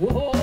Whoa.